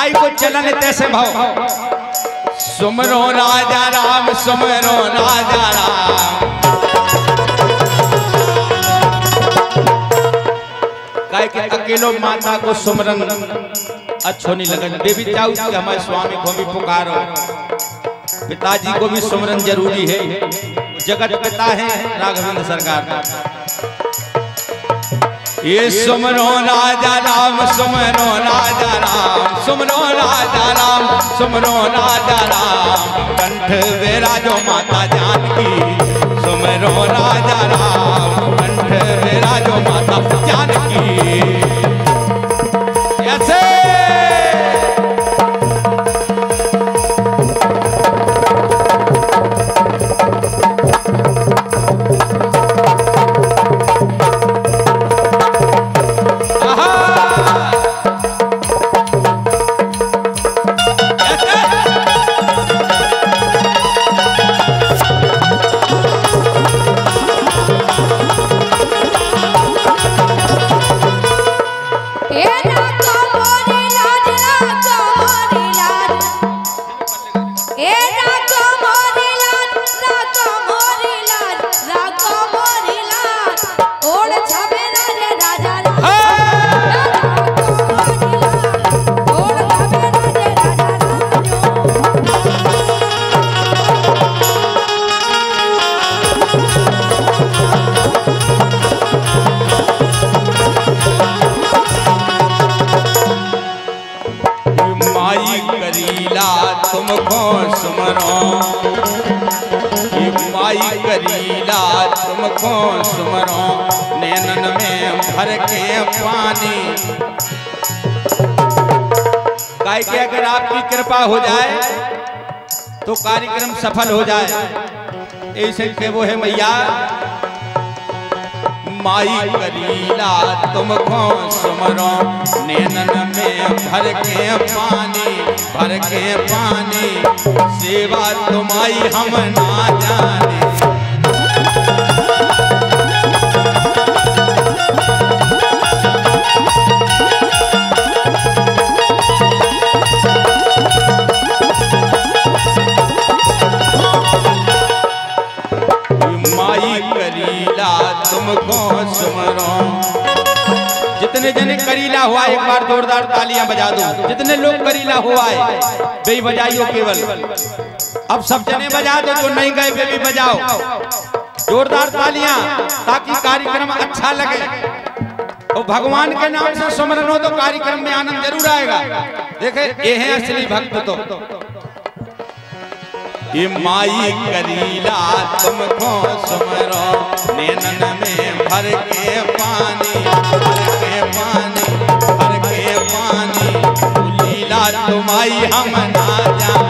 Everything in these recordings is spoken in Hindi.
गाय को चलन तैसे भाव सुमरो राजा राम सुमरो राजा राम। गाय के अकेलो माता को सुमरन, अच्छो नहीं लगन। देवी चाहू कि हमारे स्वामी को भी पुकारो। पिताजी को भी सुमरन ज़रूरी है। जगत पिता है राघवेंद्र सरकार। ये सुमरो राजा राम सुमरो राजा राम सुमरो राजा राम सुमरो राजा राम। कंठ विराजो माता जानकी सुमरो राजा राम। कंठ विराजो माता जानकी। तुमको सुमरो? नैनन में भर के पानी। गाय के अगर आपकी कृपा हो जाए तो कार्यक्रम सफल हो जाए। ऐसे के वो है मैया। माई करीला तुमको सुमरो? नैनन में भर के पानी, भर के पानी। सेवा तुम्हारी हम ना जाने। करीला हुआ, एक बार जोरदार तालियाँ बजा दो। जितने लोग करीला हुआ है वे बजाइयो केवल। अब सब जने बजा दो, जो नहीं गए वे भी बजाओ। जोरदार तालियाँ, ताकि कार्यक्रम अच्छा लगे। और भगवान के नाम से सुमरन हो तो कार्यक्रम में आनंद ज़रूर आएगा। देखे, ये है असली भक्त तो। ये माई करीला, तुमको सुमरो नैनन में भर के पानी। तुम्हारी हम ना जाने।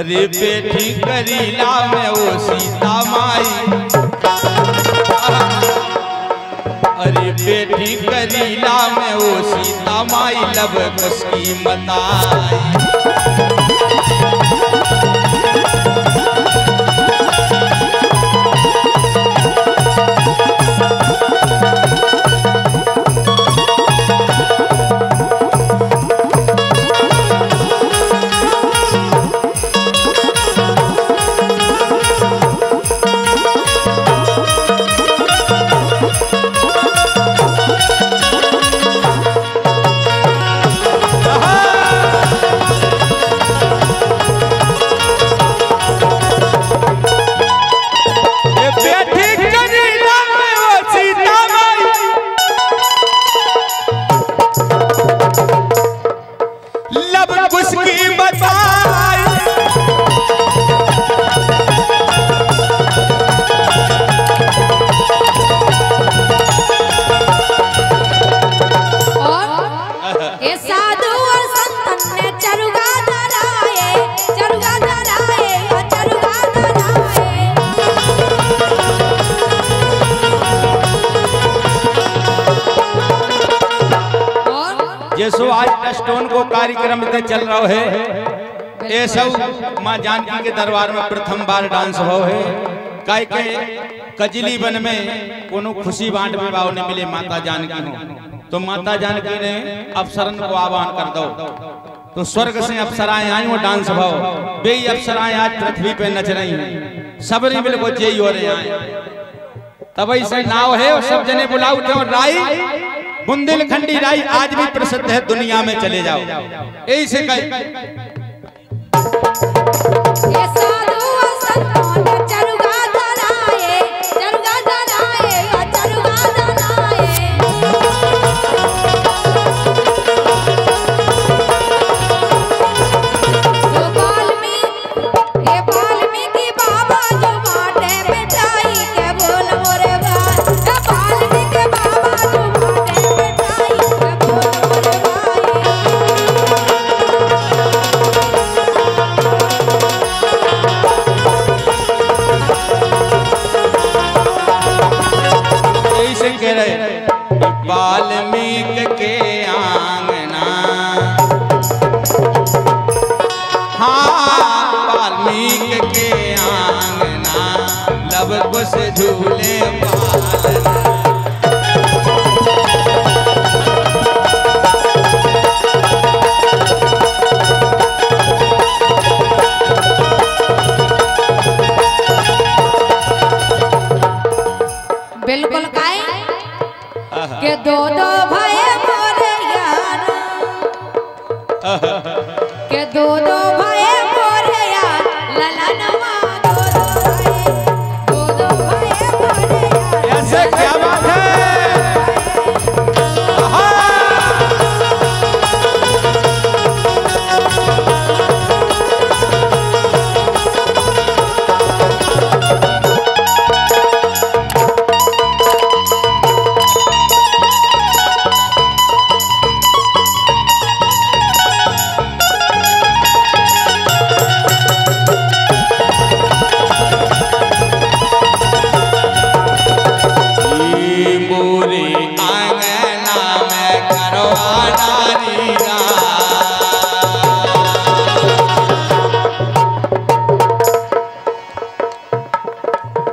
अरे बेटी करीला में वो सीता माई। अरे बेटी करीला में वो सीता माई लब कसकी मताई। मुश्किल बता। को कार्यक्रम में चल रहा है। ये सब माँ जानकी के दरबार में प्रथम बार डांस भव है। काय के कजली वन में कोनो खुशी बांट में बाव ने मिले माता जानकी हो तो माता जानकी ने अफसरन को आह्वान कर दो। तो स्वर्ग से अप्सराएँ आई वो डांस भाव। बे अप्सराएँ आज पृथ्वी पे नच रही हैं। सबने मिल जय हो रहे हैं तब ऐसे नाव है और सब जने बुलाओ क्यों राई। बुंदेलखंडी राय आज भी प्रसिद्ध है दुनिया में चले जाओ। यही से कह। वाल्मीकि के आंगना। हाँ के आंगना। झूले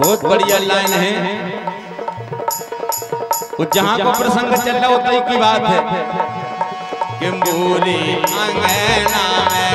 बहुत बढ़िया लाइन है। वो जहाँ को प्रसंग चल रहा होता है की बात है। कि मूली अंगना